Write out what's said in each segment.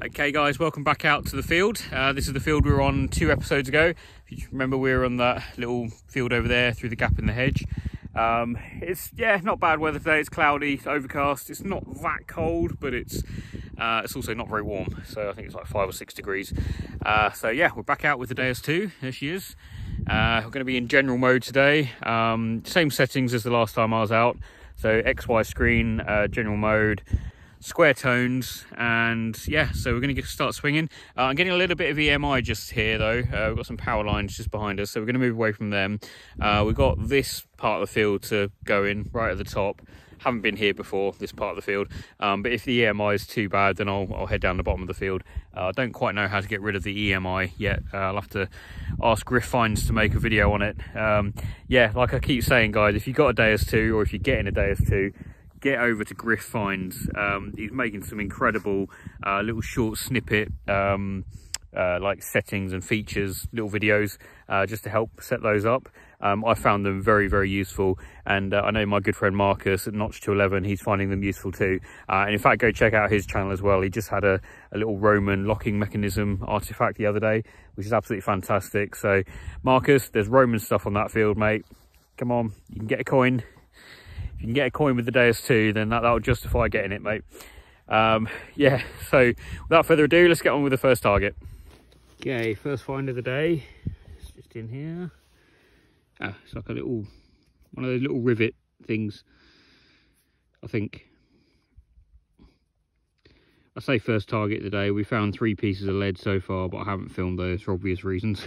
Okay guys, welcome back out to the field. Uh, this is the field we were on two episodes ago. If you remember, we were on that little field over there through the gap in the hedge. Um, it's, yeah, not bad weather today. It's cloudy, it's overcast. It's not that cold, but it's uh, it's also not very warm. So I think it's like five or six degrees. Uh, so yeah, we're back out with the Deus 2. There she is. Uh, we're going to be in general mode today. Um, same settings as the last time I was out. So XY screen, uh, general mode, square tones and yeah so we're going to start swinging. Uh, i'm getting a little bit of emi just here though. Uh, we've got some power lines just behind us so we're going to move away from them. Uh, we've got this part of the field to go in right at the top. Haven't been here before this part of the field. Um, but if the emi is too bad then I'll, I'll head down the bottom of the field. Uh, i don't quite know how to get rid of the emi yet. Uh, i'll have to ask griff finds to make a video on it. Um, yeah like i keep saying guys if you've got a deus 2 or if you're getting a deus 2 get over to Griff Finds. Um, he's making some incredible uh, little short snippet um, uh, like settings and features, little videos, uh, just to help set those up. Um, I found them very, very useful. And uh, I know my good friend Marcus at Notch 211, he's finding them useful too. Uh, and in fact, go check out his channel as well. He just had a, a little Roman locking mechanism artifact the other day, which is absolutely fantastic. So Marcus, there's Roman stuff on that field, mate. Come on, you can get a coin, if you can get a coin with the Deus 2, then that, that'll justify getting it, mate. Um, yeah, so without further ado, let's get on with the first target. Okay, first find of the day. It's just in here. Ah, it's like a little, one of those little rivet things, I think. I say first target of the day. We found three pieces of lead so far, but I haven't filmed those for obvious reasons.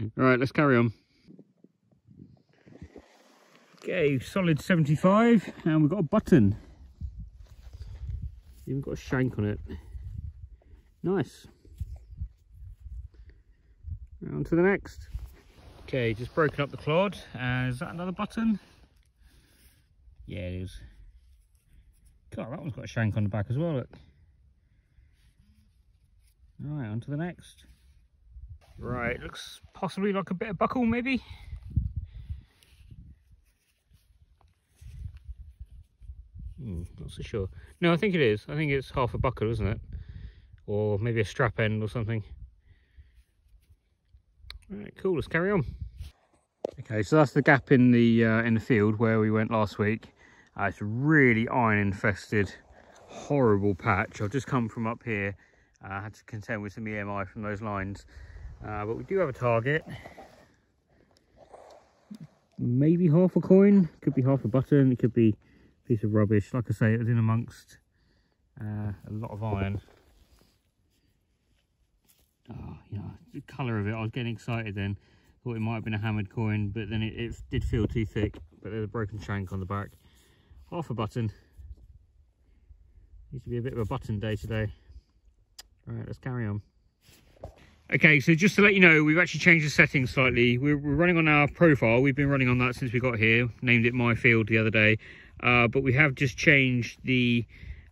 All right, let's carry on. Okay, solid 75, and we've got a button. Even got a shank on it. Nice. On to the next. Okay, just broken up the clod. Uh, is that another button? Yeah, it is. God, that one's got a shank on the back as well, look. Right, on to the next. Right, looks possibly like a bit of buckle, maybe? Hmm, not so sure. No, I think it is. I think it's half a buckle, isn't it? Or maybe a strap end or something. Right, cool. Let's carry on. Okay, so that's the gap in the uh, in the field where we went last week. Uh, it's a really iron infested, horrible patch. I've just come from up here. Uh, I had to contend with some EMI from those lines. Uh, but we do have a target. Maybe half a coin. Could be half a button. It could be piece of rubbish. Like I say, it was in amongst uh, a lot of iron. Oh, yeah, the colour of it, I was getting excited then. Thought it might have been a hammered coin, but then it, it did feel too thick. But there's a broken shank on the back. Half a button. Needs to be a bit of a button day today. All right, let's carry on. Okay, so just to let you know, we've actually changed the settings slightly. We're, we're, running on our profile. We've been running on that since we got here. Named it My Field the other day. Uh, but we have just changed the...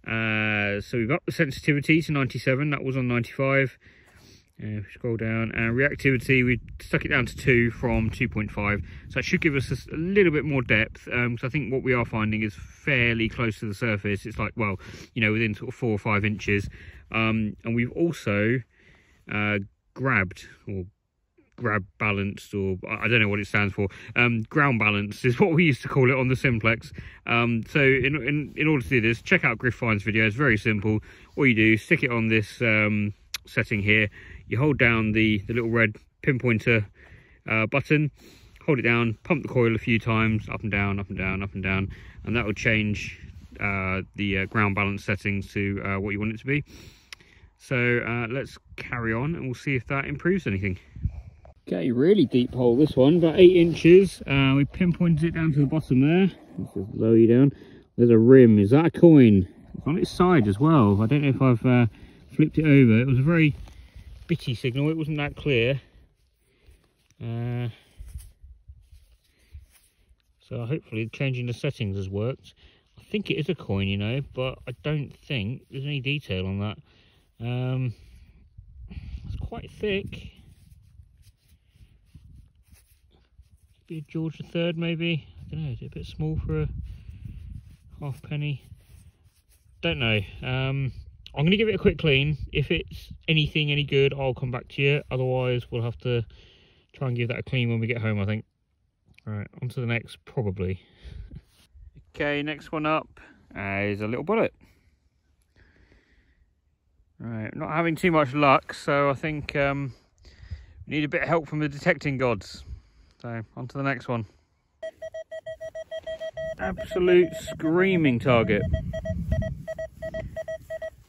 Uh, so we've upped the sensitivity to 97. That was on 95. Uh, scroll down and reactivity we stuck it down to 2 from 2.5 so that should give us a, little bit more depth um, so I think what we are finding is fairly close to the surface it's like well you know within sort of 4 or 5 inches um, and we've also uh, grabbed or grab balanced or I don't know what it stands for. Um, ground balance is what we used to call it on the simplex. Um, so in, in, in order to do this check out Griff Finds video. It's very simple. All you do stick it on this um, setting here. You hold down the the little red pinpointer uh, button. Hold it down pump the coil a few times up and down up and down up and down. And that will change uh, the uh, ground balance settings to uh, what you want it to be so uh, let's carry on and we'll see if that improves anything. Okay, really deep hole this one, about eight inches. Uh, we pinpointed it down to the bottom there. Let's just lower you down. There's a rim. Is that a coin? It's on its side as well. I don't know if I've uh, flipped it over. It was a very bitty signal. It wasn't that clear. Uh, so hopefully changing the settings has worked. I think it is a coin, you know, but I don't think there's any detail on that. Um, it's quite thick. Be a George III maybe. I don't know. Is it a bit small for a half penny? Don't know. Um, I'm going to give it a quick clean. If it's anything any good, I'll come back to you. Otherwise, we'll have to try and give that a clean when we get home, I think. All right, on to the next, probably. Okay, next one up is a little bullet. Right, not having too much luck, so I think um, we need a bit of help from the detecting gods. So, on to the next one. Absolute screaming target.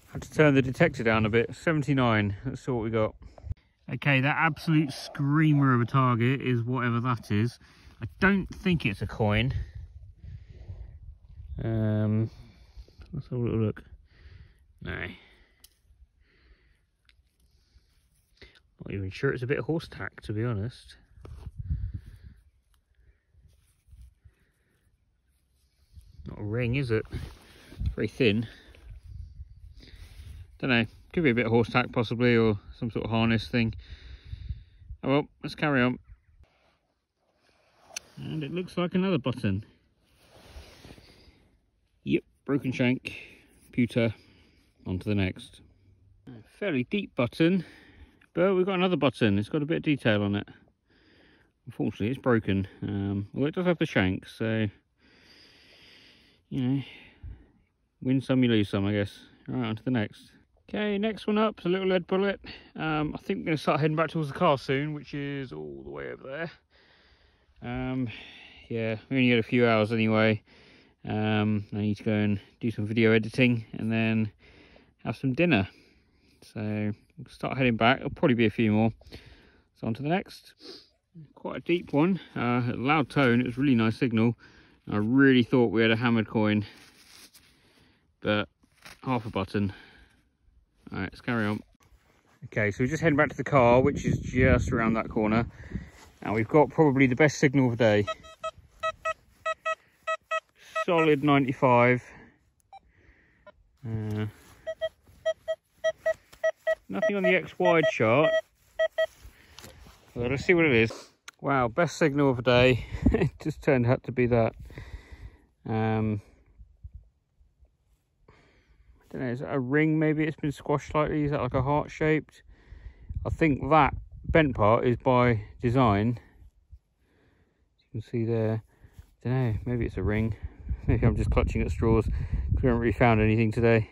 Had to turn the detector down a bit. 79, let's see what we got. Okay, that absolute screamer of a target is whatever that is. I don't think it's a coin. Um, let's have a little look. No. Not even sure it's a bit of horse tack, to be honest. Not a ring, is it? very thin. Don't know. Could be a bit of horse tack, possibly, or some sort of harness thing. Oh well, let's carry on. And it looks like another button. Yep, broken shank, pewter, on to the next. A fairly deep button, but we've got another button. It's got a bit of detail on it. Unfortunately, it's broken. Um, well, it does have the shank, so, you know, win some, you lose some, I guess. All right, on to the next. Okay, next one up is a little lead bullet. Um, I think we're going to start heading back towards the car soon, which is all the way over there. Um, yeah, we only got a few hours anyway. Um, I need to go and do some video editing and then have some dinner. So start heading back. There'll probably be a few more. So on to the next. Quite a deep one. Uh, loud tone. It was really nice signal. I really thought we had a hammered coin, but half a button. All right, let's carry on. Okay, so we're just heading back to the car, which is just around that corner. And we've got probably the best signal of the day. Solid 95. Uh, nothing on the XY chart. So let's see what it is. Wow, best signal of the day. it just turned out to be that. Um, I don't know, is that a ring maybe it's been squashed slightly? Is that like a heart shaped? I think that bent part is by design. You can see there. I don't know, maybe it's a ring. Maybe I'm just clutching at straws. We haven't really found anything today.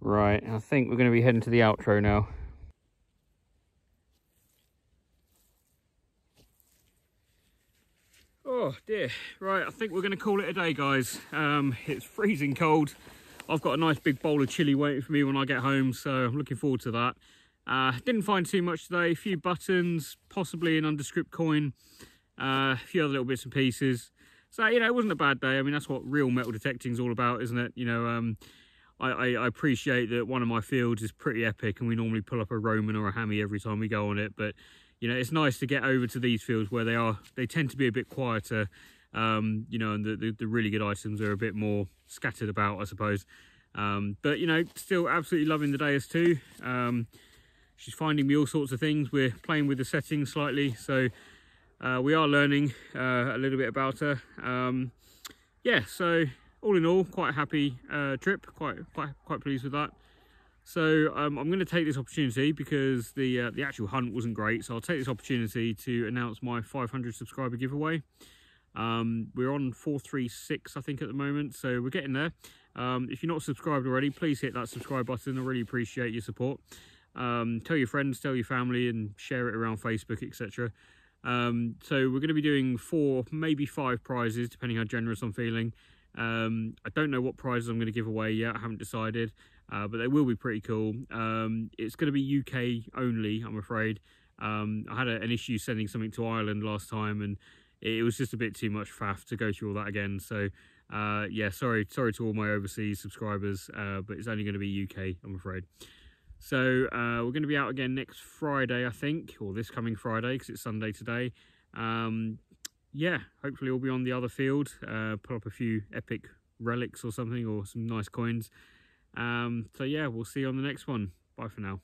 Right, I think we're going to be heading to the outro now. Oh dear, right, I think we're going to call it a day, guys. Um, it's freezing cold. I've got a nice big bowl of chili waiting for me when I get home, so I'm looking forward to that. Uh, didn't find too much today, a few buttons, possibly an undescript coin, uh, a few other little bits and pieces. So, you know, it wasn't a bad day. I mean, that's what real metal detecting is all about, isn't it? You know, um, I, I, I, appreciate that one of my fields is pretty epic and we normally pull up a Roman or a Hammy every time we go on it. But, you know, it's nice to get over to these fields where they are, they tend to be a bit quieter, um, you know, and the, the, the, really good items are a bit more scattered about, I suppose. Um, but, you know, still absolutely loving the Deus 2. Um, she's finding me all sorts of things. We're playing with the settings slightly, so uh, we are learning uh, a little bit about her. Um, yeah, so all in all, quite a happy uh, trip. Quite, quite, quite pleased with that. So um, I'm going to take this opportunity because the uh, the actual hunt wasn't great. So I'll take this opportunity to announce my 500 subscriber giveaway. Um, we're on 436, I think, at the moment, so we're getting there. Um, if you're not subscribed already, please hit that subscribe button. I really appreciate your support. Um, tell your friends, tell your family, and share it around Facebook, etc. Um, so we're going to be doing four, maybe five prizes, depending how generous I'm feeling. Um, I don't know what prizes I'm going to give away yet. I haven't decided, uh, but they will be pretty cool. Um, it's going to be UK only, I'm afraid. Um, I had a, an issue sending something to Ireland last time, and it, was just a bit too much faff to go through all that again. So, uh, yeah, sorry, sorry to all my overseas subscribers, uh, but it's only going to be UK, I'm afraid. So uh, we're going to be out again next Friday, I think, or this coming Friday because it's Sunday today. Um, yeah, hopefully we'll be on the other field, uh, put up a few epic relics or something, or some nice coins. Um, so yeah, we'll see you on the next one. Bye for now.